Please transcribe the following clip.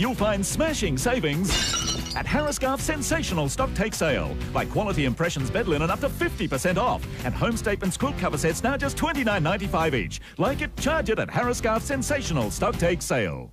you'll find smashing savings at Harris Harriscarf Sensational Stock Take Sale. Buy quality impressions bed linen up to 50% off. And home statements quilt cover sets now just $29.95 each. Like it, charge it at Harris Scarfe Sensational Stock Take Sale.